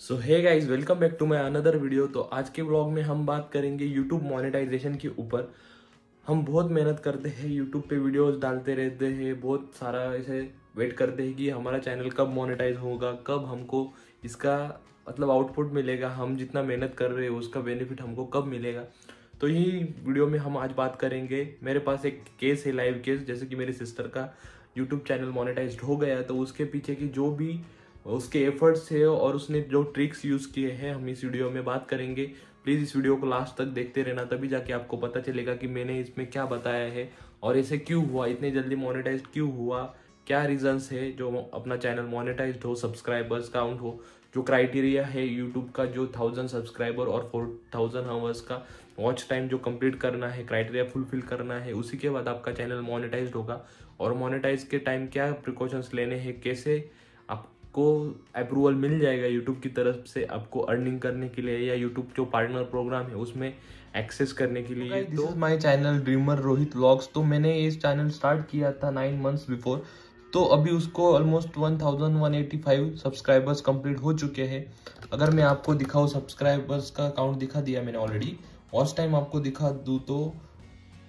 So hi guys welcome back to my another video तो आज के ब्लॉग में हम बात करेंगे यूट्यूब मोनेटाइजेशन के ऊपर। हम बहुत मेहनत करते हैं यूट्यूब पे वीडियोस डालते रहते हैं, बहुत सारा ऐसे वेट करते हैं कि हमारा चैनल कब मोनेटाइज होगा, कब हमको इसका मतलब आउटपुट मिलेगा, हम जितना मेहनत कर रहे हैं, उसका बेनिफिट हमको कब मिलेगा। तो यही वीडियो में हम आज बात करेंगे। मेरे पास एक केस है लाइव केस जैसे कि मेरी सिस्टर का यूट्यूब चैनल मोनेटाइज हो गया तो उसके पीछे की जो भी उसके एफर्ट्स है और उसने जो ट्रिक्स यूज़ किए हैं, हम इस वीडियो में बात करेंगे। प्लीज़ इस वीडियो को लास्ट तक देखते रहना, तभी जाके आपको पता चलेगा कि मैंने इसमें क्या बताया है और ऐसे क्यों हुआ, इतने जल्दी मोनेटाइज क्यों हुआ, क्या रीजंस है जो अपना चैनल मोनेटाइज हो सब्सक्राइबर्स काउंट हो, जो क्राइटेरिया है यूट्यूब का, जो थाउज़ेंड सब्सक्राइबर और फोर थाउज़ेंड आवर्स का वॉच टाइम जो कंप्लीट करना है क्राइटेरिया फुलफिल करना है, उसी के बाद आपका चैनल मोनेटाइज होगा। और मोनेटाइज के टाइम क्या प्रिकॉशंस लेने हैं, कैसे आपको अप्रूवल मिल जाएगा यूट्यूब की तरफ़ से आपको अर्निंग करने के लिए या यूट्यूब जो पार्टनर प्रोग्राम है उसमें एक्सेस करने के लिए this is my channel dreamer Rohit vlogs तो मैंने इस चैनल स्टार्ट किया था नाइन मंथ्स बिफोर तो अभी उसको ऑलमोस्ट 1185 सब्सक्राइबर्स कंप्लीट हो चुके हैं। अगर मैं आपको दिखाऊँ सब्सक्राइबर्स का अकाउंट दिखा दिया मैंने ऑलरेडी वॉच टाइम आपको दिखा दूँ तो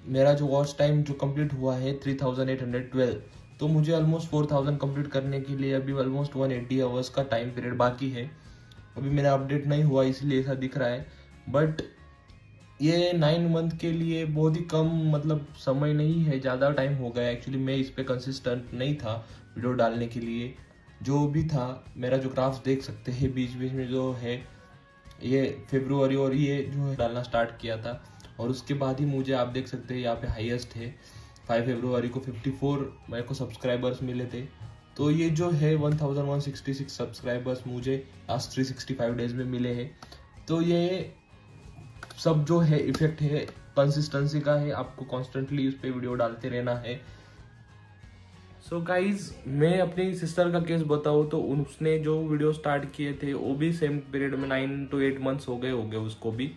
मेरा जो वॉच टाइम जो कंप्लीट हुआ है 3812 तो मुझे ऑलमोस्ट 4000 कंप्लीट करने के लिए अभी ऑलमोस्ट 180 आवर्स का टाइम पीरियड बाकी है। अभी मेरा अपडेट नहीं हुआ, इसलिए ऐसा दिख रहा है। बट ये नाइन मंथ के लिए बहुत ही कम मतलब समय नहीं है, ज़्यादा टाइम हो गया एक्चुअली मैं इस पर कंसिस्टेंट नहीं था वीडियो डालने के लिए। जो भी था, मेरा जो ग्राफ्स देख सकते हैं, बीच बीच में जो है, ये फेब्रुवरी और ये जो है, डालना स्टार्ट किया था। और उसके बाद ही मुझे आप देख सकते हैं, यहाँ पे हाईएस्ट है। फाइव फेब्रुवरी को 54 मेरे को सब्सक्राइबर्स मिले थे। तो ये जो है 1166 सब्सक्राइबर्स मुझे लास्ट 365 डेज़ में मिले हैं। तो ये सब जो है इफ़ेक्ट है कंसिस्टेंसी का है, आपको कॉन्स्टेंटली उस पर वीडियो डालते रहना है। सो so गाइज़ मैं अपनी सिस्टर का केस बताऊँ तो उसने जो वीडियो स्टार्ट किए थे, वो भी सेम पीरियड में नाइन टू एट मंथ्स हो गए हो गए उसको भी।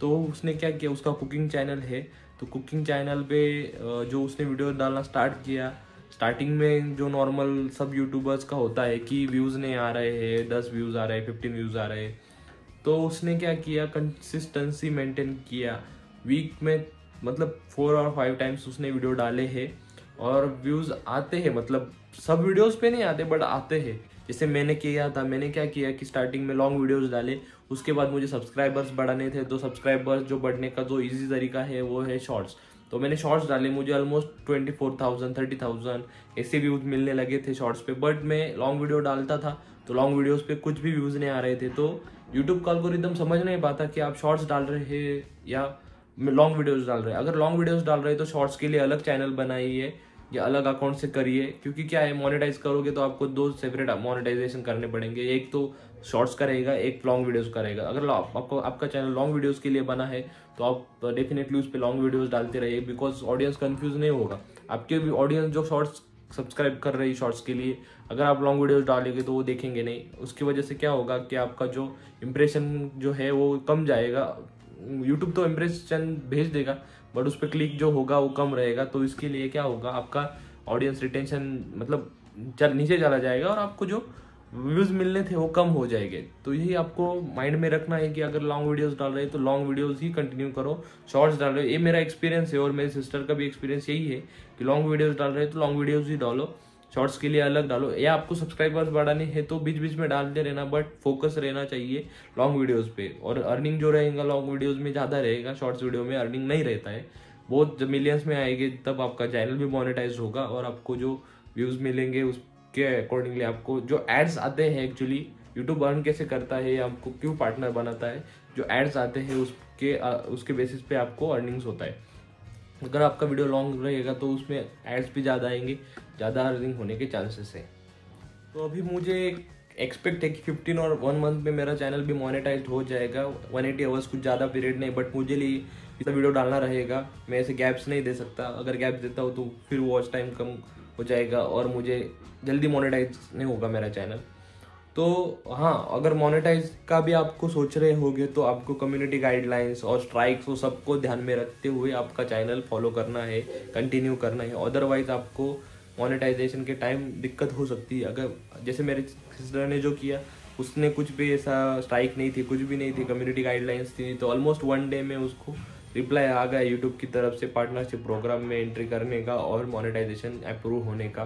तो उसने क्या किया, उसका कुकिंग चैनल है। तो कुकिंग चैनल पे जो उसने वीडियो डालना स्टार्ट किया स्टार्टिंग में जो नॉर्मल सब यूट्यूबर्स का होता है कि व्यूज़ नहीं आ रहे हैं, दस व्यूज़ आ रहे हैं फिफ्टीन व्यूज़ आ रहे हैं तो उसने क्या किया कंसिस्टेंसी मेंटेन किया। वीक में मतलब फोर और फाइव टाइम्स उसने वीडियो डाले हैं और व्यूज़ आते हैं मतलब सब वीडियोस पे नहीं आते बट आते हैं। जैसे मैंने किया था, मैंने क्या किया कि स्टार्टिंग में लॉन्ग वीडियोस डाले। उसके बाद मुझे सब्सक्राइबर्स बढ़ाने थे तो सब्सक्राइबर्स जो बढ़ने का जो इजी तरीका है, वो है शॉर्ट्स तो मैंने शॉर्ट्स डाले, मुझे almost twenty four thousand thirty thousand ऐसे व्यूज़ मिलने लगे थे शॉर्ट्स पे। बट मैं लॉन्ग वीडियो डालता था तो लॉन्ग वीडियोस पे कुछ भी व्यूज़ नहीं आ रहे थे। तो यूट्यूब का अलगोरिदम समझ नहीं पाता कि आप शॉर्ट्स डाल रहे हैं या लॉन्ग वीडियोस डाल रहे हैं। अगर लॉन्ग वीडियोस डाल रहे हैं तो शॉर्ट्स के लिए अलग चैनल बनाइए या अलग अकाउंट से करिए, क्योंकि क्या है मोनेटाइज करोगे तो आपको दो सेपरेट मोनेटाइजेशन करने पड़ेंगे। एक तो शॉर्ट्स का रहेगा, एक लॉन्ग वीडियोस का रहेगा। अगर आपको, आपका चैनल लॉन्ग वीडियोस के लिए बना है तो आप डेफिनेटली उस पर लॉन्ग वीडियोस डालते रहिए बिकॉज़ ऑडियंस कंफ्यूज नहीं होगा। आपके भी ऑडियंस जो शॉर्ट्स सब्सक्राइब कर रही शॉर्ट्स के लिए, अगर आप लॉन्ग वीडियोस डालेंगे तो वो देखेंगे नहीं। उसकी वजह से क्या होगा कि आपका जो इम्प्रेशन जो है वो कम जाएगा। यूट्यूब तो इम्प्रेशन भेज देगा बट उस पर क्लिक जो होगा वो कम रहेगा तो इसके लिए क्या होगा, आपका ऑडियंस रिटेंशन मतलब चल, नीचे चला जाएगा और आपको जो व्यूज़ मिलने थे वो कम हो जाएँगे। तो यही आपको माइंड में रखना है कि अगर लॉन्ग वीडियोस डाल रहे हैं तो लॉन्ग वीडियोस ही कंटिन्यू करो शॉर्ट्स डाल रहे हो। ये मेरा एक्सपीरियंस है और मेरे सिस्टर का भी एक्सपीरियंस यही है कि लॉन्ग वीडियोस डाल रहे हैं तो लॉन्ग वीडियोस ही डालो। शॉर्ट्स के लिए अलग डालो। या आपको सब्सक्राइबर्स बढ़ाने हैं तो बीच बीच में डालते रहना बट फोकस रहना चाहिए लॉन्ग वीडियोस पे। और अर्निंग जो रहेगा लॉन्ग वीडियोस में ज़्यादा रहेगा शॉर्ट्स वीडियो में अर्निंग नहीं रहता है। बहुत जब मिलियंस में आएँगे, तब आपका चैनल भी मोनेटाइज होगा और आपको जो व्यूज़ मिलेंगे उसके अकॉर्डिंगली आपको जो एड्स आते हैं एक्चुअली यूट्यूब अर्न कैसे करता है या आपको क्यों पार्टनर बनाता है, जो एड्स आते हैं उसके उसके बेसिस पे आपको अर्निंग्स होता है। अगर आपका वीडियो लॉन्ग रहेगा तो उसमें एड्स भी ज़्यादा आएँगे ज़्यादा अर्निंग होने के चांसेस है। तो अभी मुझे एक्सपेक्ट है कि 15 और वन मंथ में मेरा चैनल भी मोनेटाइज हो जाएगा। वन एटी आवर्स कुछ ज़्यादा पीरियड नहीं बट मुझे लिए इतना वीडियो डालना रहेगा। मैं ऐसे गैप्स नहीं दे सकता। अगर गैप देता हूँ तो फिर वॉच टाइम कम हो जाएगा और मुझे जल्दी मोनेटाइज नहीं होगा मेरा चैनल तो हाँ अगर मोनेटाइज का भी आपको सोच रहे होगे तो आपको कम्युनिटी गाइडलाइंस और स्ट्राइक्स वो सबको ध्यान में रखते हुए आपका चैनल फॉलो करना है कंटिन्यू करना है। अदरवाइज़ आपको मोनेटाइजेशन के टाइम दिक्कत हो सकती है। अगर, जैसे मेरे सिस्टर ने जो किया, उसने कुछ भी ऐसा स्ट्राइक नहीं थी, कुछ भी नहीं थी कम्युनिटी गाइडलाइंस थी तो ऑलमोस्ट वन डे में उसको रिप्लाई आ गया यूट्यूब की तरफ़ से पार्टनरशिप प्रोग्राम में एंट्री करने का और मोनेटाइजेशन अप्रूव होने का।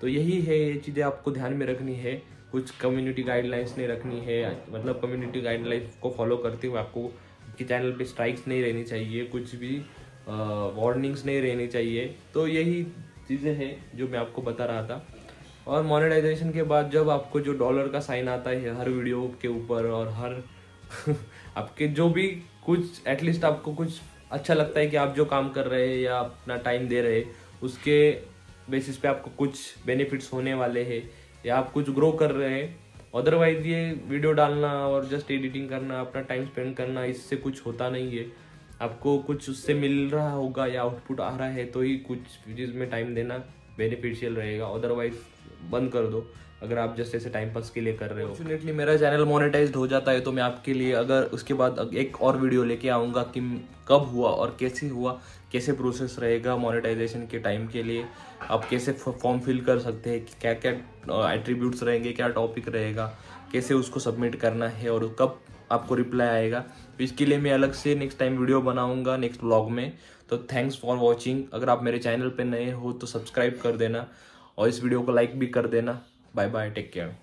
तो यही है, ये चीज़ें आपको ध्यान में रखनी है। कुछ कम्युनिटी गाइडलाइंस नहीं रखनी है मतलब कम्युनिटी गाइडलाइंस को फॉलो करते हुए आपको आपके चैनल पे स्ट्राइक्स नहीं रहनी चाहिए, कुछ भी वार्निंग्स नहीं रहनी चाहिए। तो यही चीज़ें हैं जो मैं आपको बता रहा था। और मोनेटाइजेशन के बाद जब आपको जो डॉलर का साइन आता है, हर वीडियो के ऊपर और हर आपके जो भी कुछ एटलीस्ट आपको कुछ अच्छा लगता है कि आप जो काम कर रहे हैं या अपना टाइम दे रहे उसके बेसिस पे आपको कुछ बेनिफिट्स होने वाले हैं या आप कुछ ग्रो कर रहे हैं। अदरवाइज़ ये वीडियो डालना और जस्ट एडिटिंग करना, अपना टाइम स्पेंड करना, इससे कुछ होता नहीं है। आपको कुछ उससे मिल रहा होगा या आउटपुट आ रहा है तो ही कुछ चीज़ में टाइम देना बेनिफिशियल रहेगा। अदरवाइज़ बंद कर दो। अगर आप जस्ट ऐसे टाइम पास के लिए कर रहे हो। फॉर्चुनेटली मेरा चैनल मोनेटाइज हो जाता है तो मैं आपके लिए अगर उसके बाद एक और वीडियो लेके आऊँगा कि कब हुआ और कैसे हुआ, कैसे प्रोसेस रहेगा मोनेटाइजेशन के टाइम के लिए, आप कैसे फॉर्म फिल कर सकते हैं, क्या क्या एट्रीब्यूट्स रहेंगे, क्या टॉपिक रहेगा, कैसे उसको सबमिट करना है और कब आपको रिप्लाई आएगा। तो इसके लिए मैं अलग से नेक्स्ट टाइम वीडियो बनाऊँगा नेक्स्ट ब्लॉग में। तो थैंक्स फॉर वॉचिंग अगर आप मेरे चैनल पर नए हो तो सब्सक्राइब कर देना और इस वीडियो को लाइक भी कर देना। Bye bye take care